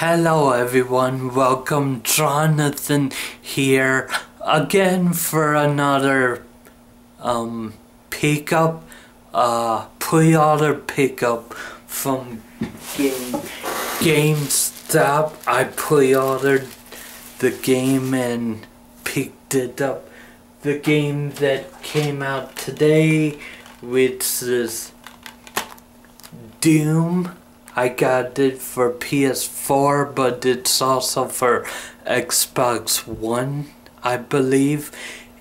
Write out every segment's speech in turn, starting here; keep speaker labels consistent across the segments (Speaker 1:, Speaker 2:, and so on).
Speaker 1: Hello everyone, welcome Jonathan here again for another um, pickup, uh, pre-order pickup from Game GameStop. I pre-ordered the game and picked it up. The game that came out today, which is Doom. I got it for PS4, but it's also for Xbox One, I believe.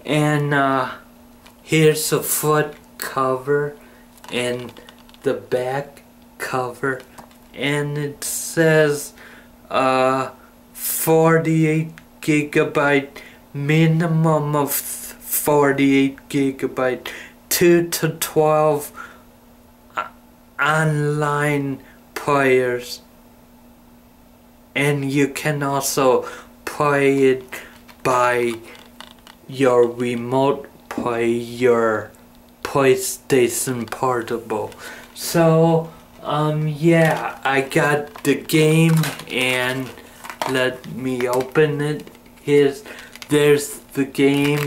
Speaker 1: And uh, here's the front cover and the back cover. And it says uh, 48 gigabyte, minimum of 48 gigabyte, 2 to 12 uh, online players and you can also play it by your remote play your PlayStation Portable. So, um, yeah, I got the game and let me open it. Here's, there's the game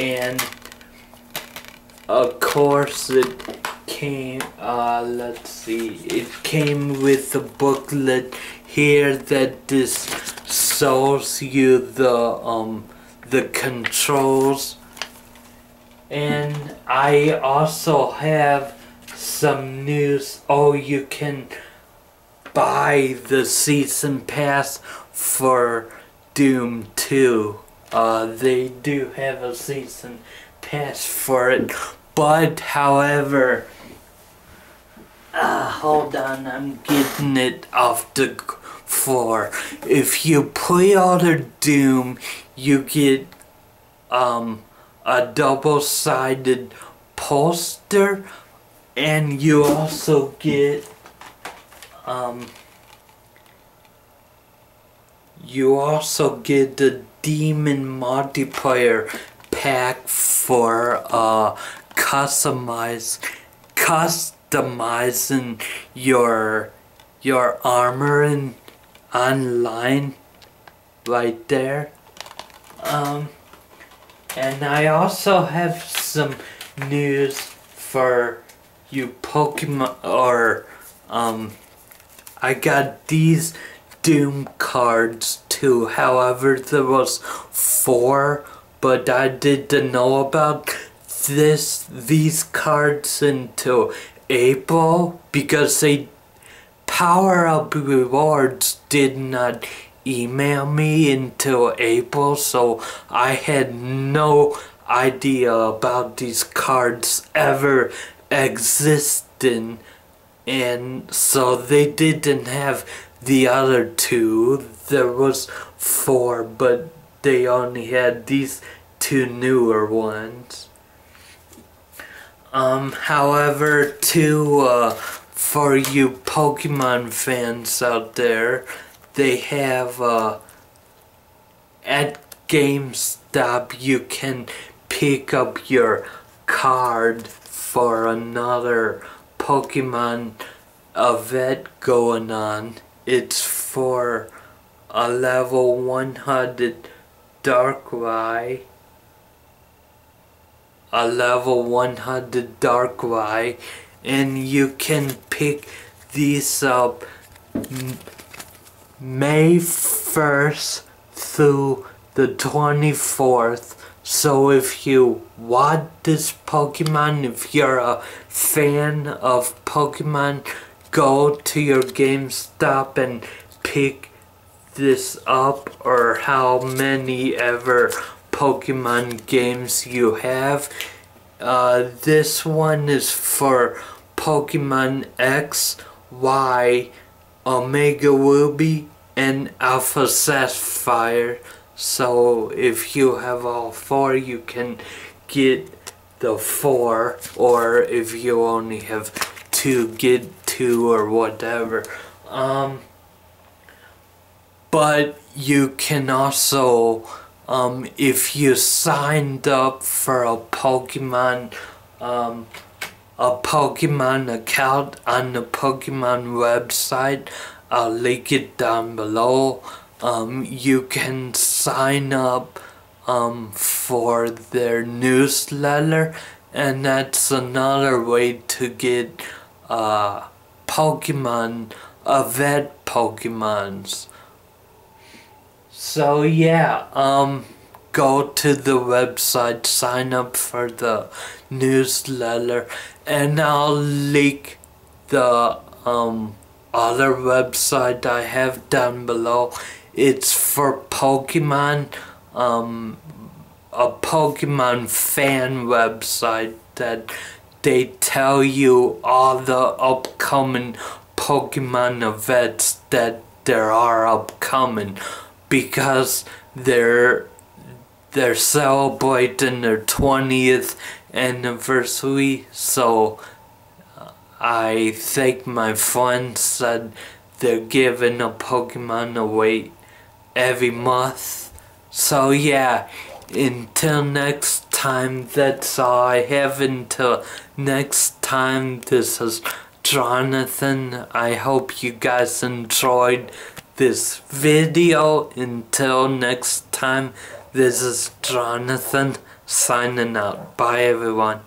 Speaker 1: and of course it came, uh, let's see, it came with a booklet here that this shows you the, um, the controls. And I also have some news. Oh, you can buy the season pass for Doom 2. Uh, they do have a season pass for it. But, however, uh, hold on, I'm getting it off the floor. If you pre-order Doom, you get um, a double-sided poster, and you also get um, you also get the Demon multiplayer pack for uh, customized custom customizing your your armor in online right there. Um and I also have some news for you Pokemon or um I got these Doom cards too. However there was four but I didn't know about this these cards until April? Because they Power Up Rewards did not email me until April so I had no idea about these cards ever existing. And so they didn't have the other two there was four but they only had these two newer ones um, however, to, uh, for you Pokemon fans out there, they have, uh, at GameStop you can pick up your card for another Pokemon event going on. It's for a level 100 Darkrai a level 100 Darkrai and you can pick these up May 1st through the 24th so if you want this Pokemon, if you're a fan of Pokemon, go to your GameStop and pick this up or how many ever Pokemon games you have. Uh, this one is for Pokemon X, Y, Omega Ruby, and Alpha Sapphire. So if you have all four, you can get the four, or if you only have two, get two or whatever. Um, but you can also um, if you signed up for a Pokemon um, a Pokemon account on the Pokemon website I'll link it down below. Um, you can sign up um, for their newsletter and that's another way to get uh, Pokemon, event Pokemons. So yeah, um, go to the website, sign up for the newsletter, and I'll link the um, other website I have down below. It's for Pokemon, um, a Pokemon fan website that they tell you all the upcoming Pokemon events that there are upcoming because they're they're celebrating their 20th anniversary so uh, I think my friend said they're giving a Pokemon away every month so yeah until next time, that's all I have. Until next time, this is Jonathan. I hope you guys enjoyed this video. Until next time, this is Jonathan signing out. Bye everyone.